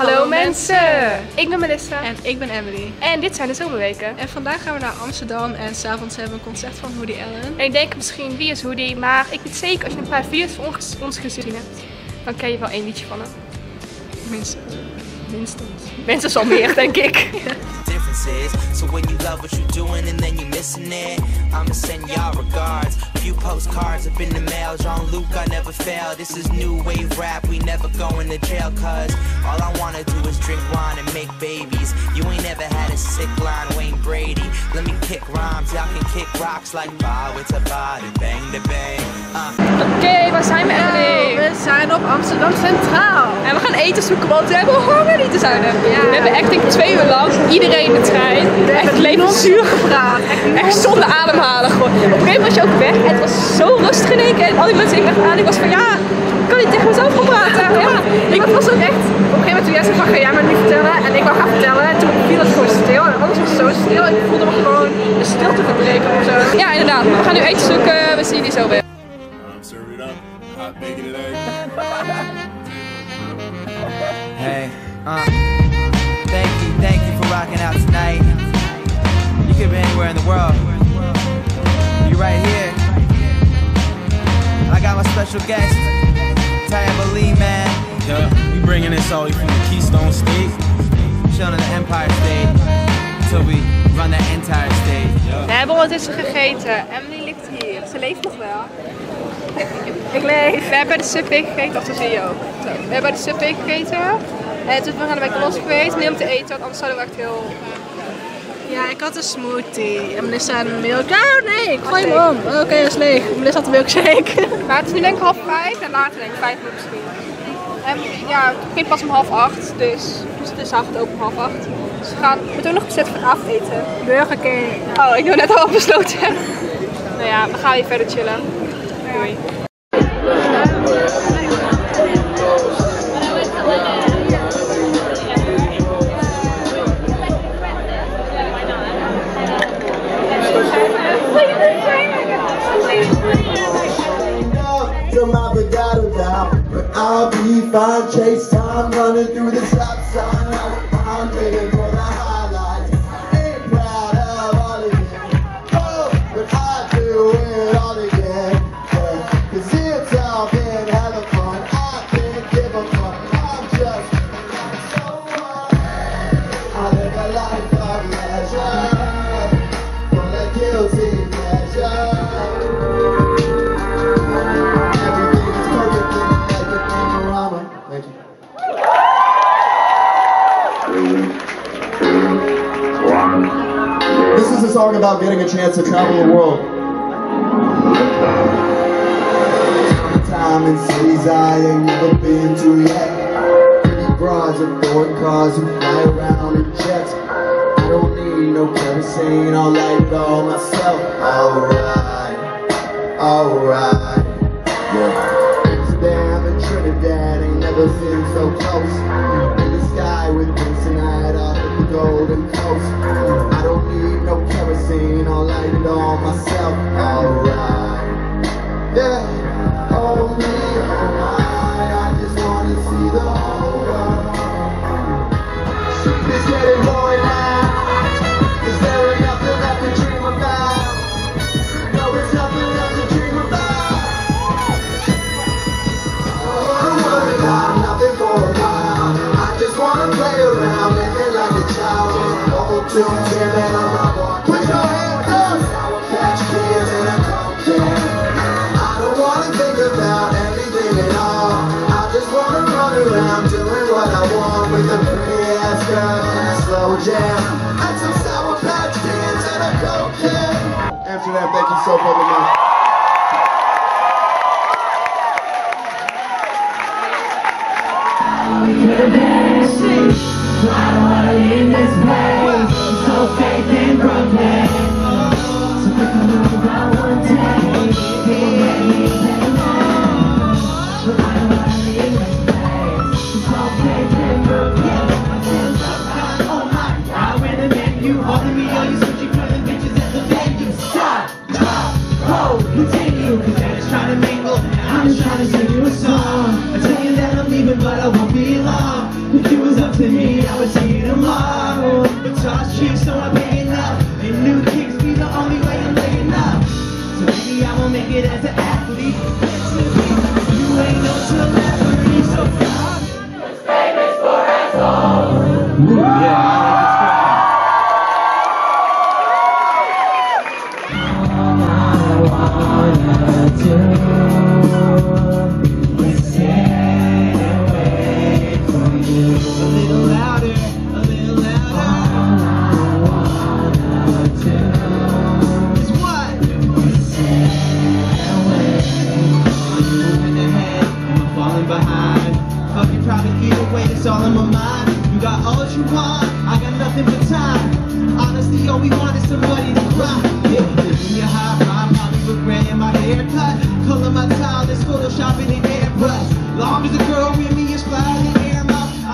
Hallo mensen! Ik ben Melissa. En ik ben Emily. En dit zijn de zomerweken. En vandaag gaan we naar Amsterdam en s'avonds hebben we een concert van Woody Allen. En ik denk misschien wie is Hoodie, maar ik weet zeker als je een paar video's van ons, ons gezien hebt, dan ken je wel één liedje van hem. Minstens. Minstens. Minstens al meer, denk ik. differences. So when you love what you're doing and then you're missing it, I'ma send y'all regards. Few postcards up in the mail. Jean Luc, I never fail. This is new wave rap. We never going to jail, cuz all I wanna do is drink wine and make babies. You ain't never had a sick line, Wayne Brady. Let me kick rhymes, y'all can kick rocks like bow it's a body, bang the bang. Uh. Oké, waar zijn we Emily? We zijn op Amsterdam Centraal. En we gaan eten zoeken, want we hebben honger niet te zuiden. We hebben echt denk twee uur lang iedereen in de trein. Echt levenszuur gepraat. Echt zonder ademhalen gewoon. Op een gegeven moment was je ook weg en het was zo rustig in één keer. En al die mensen, ik dacht aan, ik was van ja, ik kan niet tegen mezelf gaan praten. Ja, Ik was ook echt, op een gegeven moment toen jij zei van ga jij maar niet vertellen en ik wou gaan vertellen en toen viel het gewoon stil en alles was zo stil. Ik voelde me gewoon de stilte verbreken of zo. ja, inderdaad. We gaan nu eten zoeken, we zien jullie zo weer. I'm serving in the world. You right here. I got my special guest, Taya Lee, man, Yeah, we bringing this all from the Keystone State. chilling in the Empire State until we run the entire state. We hebben ondertussen gegeten. Emily ligt hier. Ze leeft nog wel. ik leef. We hebben bij de Subway gegeten, of dat zie je ook. Zo. We hebben bij de Subway gegeten. En toen zijn we naar McDonald's geweest, niet om te eten, want anders zouden we echt heel... Ja, ik had een smoothie en Melissa een milk. Oh nee, ik gooi hem om. Oké, dat is leeg. Melissa had een milkshake. Maar het is nu denk ik half vijf en later denk ik vijf uur misschien. En ja, het ging pas om half acht, dus, dus het is avond open om half acht. Dus we gaan, we doen nog gezet voor avondeten. Burger King. Oh, ik doe net al besloten. nou ja, we gaan weer verder chillen. Doei. I'll be fine. Chase time running through the stop sign. I'm living This is a song about getting a chance to travel the world. Time in cities I ain't never been to yet. Pretty broads and foreign cars who fly around in jets. I don't need no kerosene, I'll light it all myself. Alright, alright. Yeah. Amsterdam and Trinidad ain't never been so close. Sky with Vincent Hyde off the Golden Coast. I don't need no kerosene, I'll light it all myself. Alright. Yeah. Oh me, oh my, I just wanna see the whole world. Getting boring now. fast and a slow jam. Some Sour Patch Kids and a After that, thank you so much. Faith in Brooklyn. So pick a move, I take. Me get as an athlete.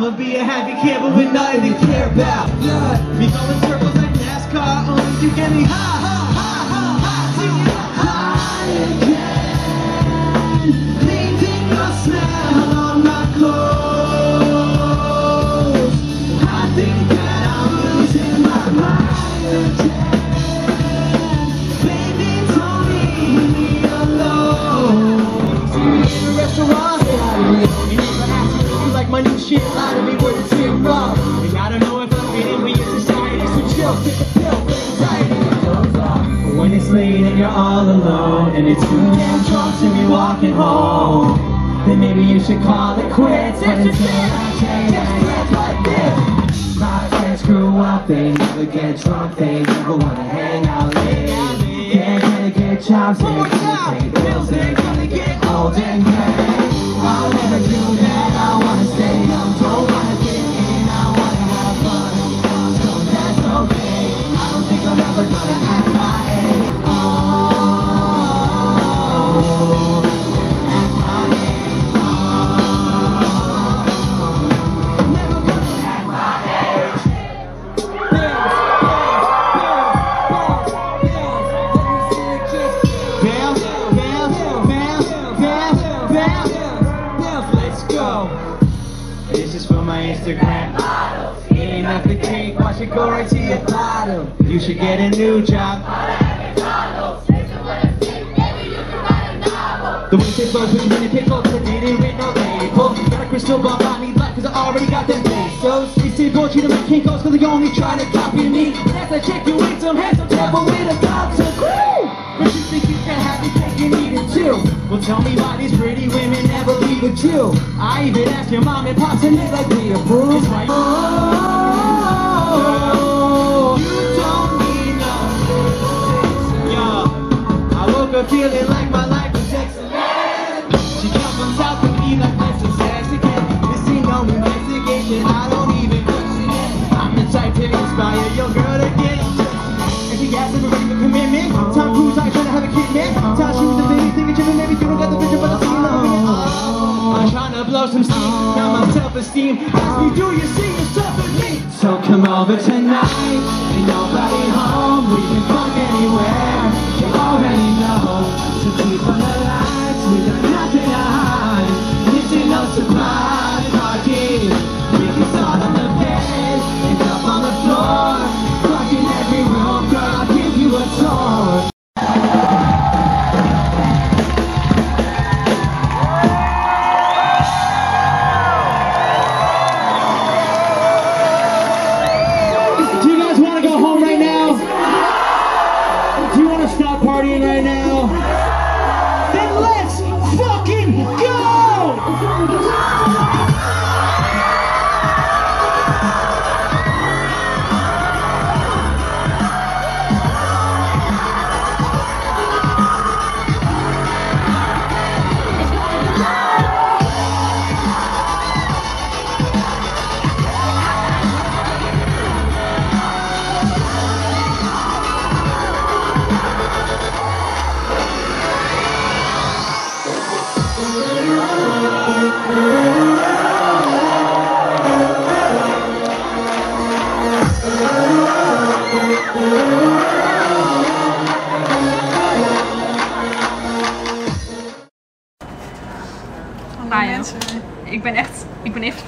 I'ma be a happy camper with nothing to care about. Yeah, we go in circles like NASCAR, only you get me high, walking home, then maybe you should call it quits. But until I change, get like this. My friends grew up, they never get drunk, they never wanna hang out late. They're gonna get jobs, they're gonna pay bills, they're gonna get old and gray. I'll never do that, I wanna stay young, don't wanna fit in, I wanna have fun. So that's okay, I don't think I'm ever gonna act You should get a new job. The way they flow, put you in a pickle, it in with no label. Got a crystal ball, got me luck, cause I already got them pesos. They say bullshit on make kinkos, cause they only trying to copy me. But as I check you with some handsome devil with a doctor. Woo! But you think you can have me and eat it too? Well, tell me why these pretty women never leave with you. I even asked your mom and pops and they like me approve. It's like, oh, feeling like my life was excellent. She on top of me like this is Mexican. This no investigation, I don't even question. I'm the type to inspire your girl to get And she if we're ready for commitment. Tom Cruise, I to have a kid, man. Tom shoes the baby, thinking Jimmy, maybe you don't got the vision, but I see loving it. I'm trying to blow some steam, now my self-esteem. Ask me, do you see yourself in me? So come over tonight, ain't nobody home,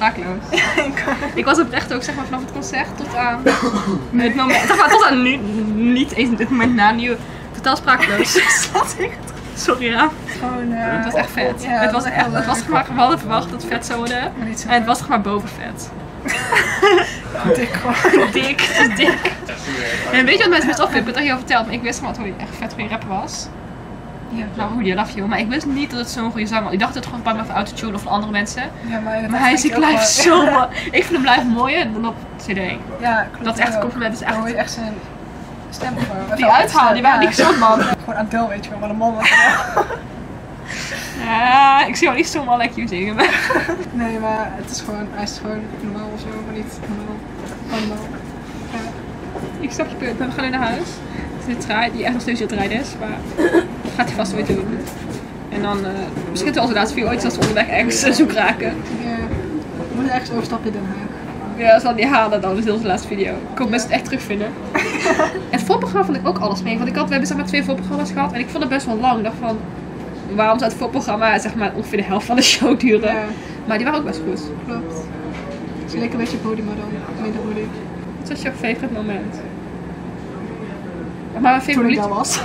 sprakeloos. ik was oprecht ook zeg maar vanaf het concert tot aan het moment, zeg maar, tot aan nu, niet eens dit moment na nu, totaal sprakeloos. Het Sorry ja. Gewoon, eh, Het was echt vet. Ja, het was echt, het was maar, we hadden verwacht dat het vet zou worden. Maar En het was zeg maar boven vet. dik gewoon. dik, het dik. En weet je wat mensen best afvinden? Ik heb het al heel verteld, maar ik wist gewoon dat hij echt vet goede rapper was. Ja, nou hoe die love you. Maar ik wist niet dat het zo'n goede zanger was. Ik dacht dat het gewoon bang was van autotune of van andere mensen. Ja, maar, Maar hij is ik live zo mooi. Ik vind hem live mooier dan op CD. Ja, klopt. Dat is echt een compliment. Dat is Dan hoor echt... je echt zijn stem gewoon. Die uithalen, die waren niet gezond man. Gewoon Adele, weet je wel, maar de man was Ja, ik zie jou niet zomaar lekker zingen. Nee, maar het is gewoon, hij is gewoon normaal of zo, maar niet normaal. Normaal. Ik snap je punt. We gaan nu naar huis. Het is een trein die echt nog steeds het rijden is. Maar gaat hij vast ooit doen. En dan, eh misschien wel onze laatste video ooit als we onderweg ergens eh, zoek raken. Ja. We moeten ergens overstappen in Den Haag. Ja, dat zal die halen dan. Dat is onze laatste video. Ik hoop mensen het echt terugvinden. het voorprogramma vond ik ook alles mee. Want ik had, we hebben zeg maar twee voorprogramma's gehad. En ik vond het best wel lang. Ik dacht van, waarom zou het voorprogramma zeg maar ongeveer de helft van de show duren? Ja, Maar die waren ook best goed. klopt. Ze leek een beetje podium, maar dan minder podium. Wat was jouw favorite moment? Maar mijn ik liedje, was.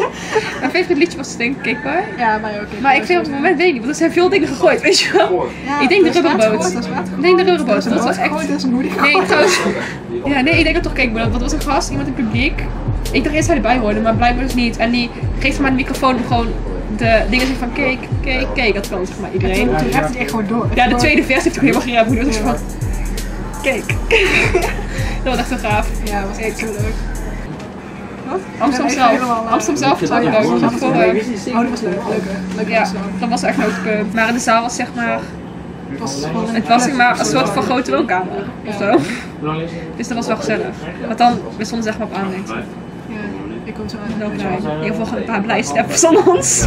mijn favorite liedje was denk ik Cakeboy. Ja, mij ook. Maar ik vind op het moment weet ik niet, want er zijn veel dingen gegooid, weet je wel. Ja, ik denk de rubberboot. Ik denk de rubberboot, Dat was echt... gegooid, Dat is een moedig Nee, trouwens... Ja, nee, ik denk dat toch Cakeboy, want dat was een gast, iemand in het publiek. Ik dacht eerst hij erbij hoorde, maar blijkbaar dus niet. En die geeft maar de microfoon om gewoon de dingen te zeggen van cake, cake, cake. Dat kan zeg maar iedereen. Toen, toen rapte hij echt gewoon door. Ja, de tweede versie heeft ook helemaal geen rap. Dus van... Cake. dat was echt zo gaaf. Ja, dat was echt zo leuk. Wat? Amsterdam zelf. eh, Amsterdam zelf was ook leuk. ja, Dat was voor, eh, Oh, dat was leuk. Leuk? Leuk Ja, dat was echt een hoogtepunt. Maar de zaal was zeg maar... Het was gewoon een Het was zeg maar een soort van grote woonkamer of zo. Dus dat was wel gezellig. Want dan, we stonden zeg maar op aandenken. Ja, ik kom zo. Ook nou, in ieder geval een paar blij steppers van ons.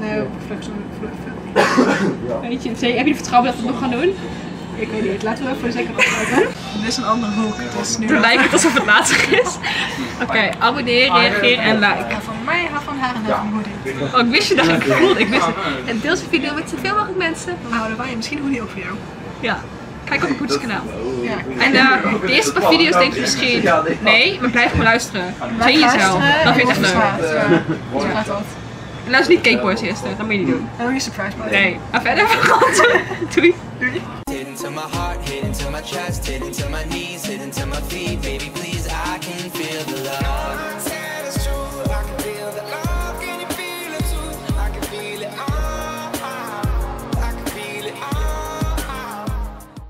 Nee, op flex. flex- Weet je, heb je vertrouwen dat we het nog gaan doen? Ik weet niet, laten we even voor de zekerheid. Dit is een andere hoek, dus nu... Het lijkt alsof het later is. Oké, abonneer, reageer en like. Ja, van mij, van haar en haar van hoodie. Oh, ik wist je dat ik voelde. Ik wist het. En deel deze video met zoveel mogelijk mensen. Dan houden wij misschien hoodie ook voor jou. Ja. Kijk op het Poets kanaal. Ja. En eh, de eerste paar video's denk je misschien, nee, maar blijf gewoon luisteren. Train jezelf. Dat vind ik echt leuk. Ja, dat gaat En luister niet Cakeboys eerst, hè. dat moet je niet doen. En dan je surprise party. Nee. Maar verder, doei. Hit into my heart, hit into my chest, hit into my knees, hit into my feet. Baby, please, I can feel the love.